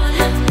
wanna